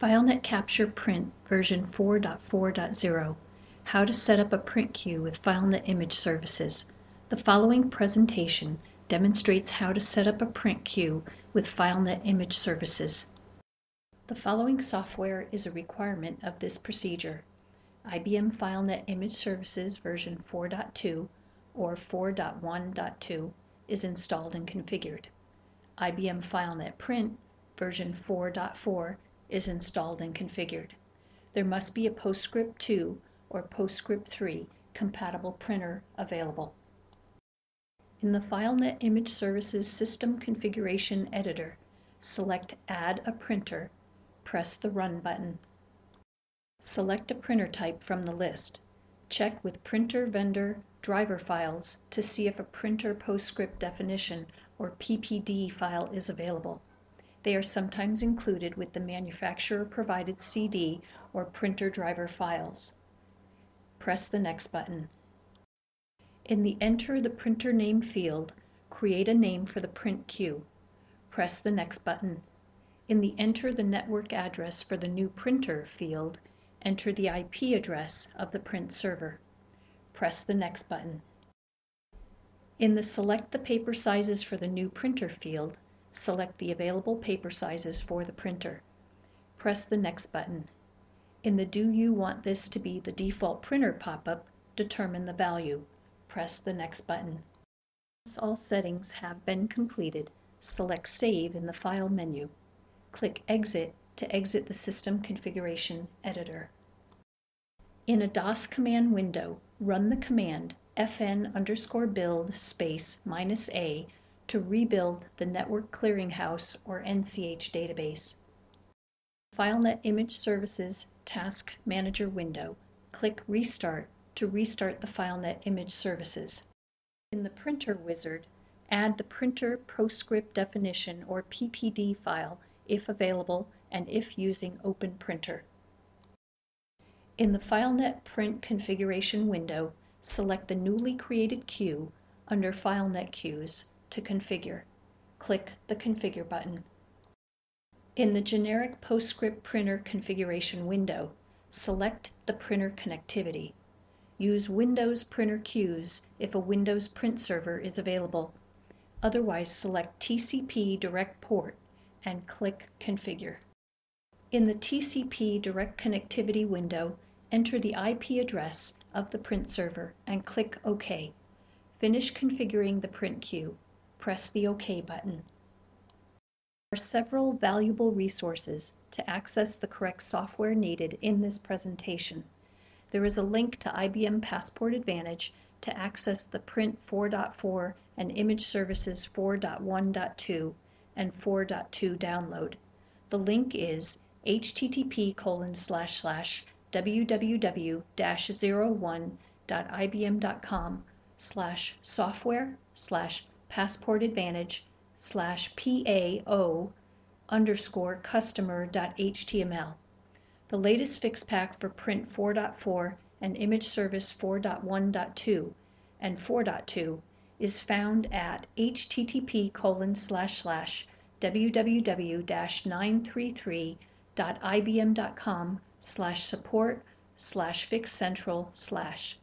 FileNet Capture Print version 4.4.0 How to set up a print queue with FileNet Image Services. The following presentation demonstrates how to set up a print queue with FileNet Image Services. The following software is a requirement of this procedure. IBM FileNet Image Services version 4.2 or 4.1.2 is installed and configured. IBM FileNet Print version 4.4 is installed and configured. There must be a PostScript 2 or PostScript 3 compatible printer available. In the FileNet Image Services System Configuration Editor, select Add a Printer, press the Run button. Select a printer type from the list. Check with Printer Vendor Driver Files to see if a printer PostScript definition or PPD file is available. They are sometimes included with the manufacturer-provided CD or printer driver files. Press the Next button. In the Enter the Printer Name field, create a name for the print queue. Press the Next button. In the Enter the Network Address for the new printer field, enter the IP address of the print server. Press the Next button. In the Select the Paper Sizes for the new printer field, select the available paper sizes for the printer. Press the Next button. In the Do you want this to be the default printer pop-up, determine the value. Press the Next button. Once all settings have been completed, select Save in the File menu. Click Exit to exit the System Configuration Editor. In a DOS command window, run the command fn underscore build space minus a to rebuild the Network Clearinghouse or NCH database. FileNet Image Services Task Manager window, click Restart to restart the FileNet Image Services. In the Printer Wizard, add the printer PostScript definition or PPD file if available and if using Open Printer. In the FileNet Print Configuration window, select the newly created queue under FileNet Queues to configure. Click the Configure button. In the generic PostScript printer configuration window, select the printer connectivity. Use Windows printer queues if a Windows print server is available. Otherwise, select TCP Direct Port and click Configure. In the TCP Direct Connectivity window, enter the IP address of the print server and click OK. Finish configuring the print queue press the OK button. There are several valuable resources to access the correct software needed in this presentation. There is a link to IBM Passport Advantage to access the Print 4.4 and Image Services 4.1.2 and 4.2 download. The link is http colon slash slash www-01.ibm.com slash software slash passport advantage slash PAO underscore customer.html. The latest fix pack for print 4.4 and image service 4.1.2 and 4.2 is found at http colon slash slash www-933.ibm.com slash support slash fix central slash.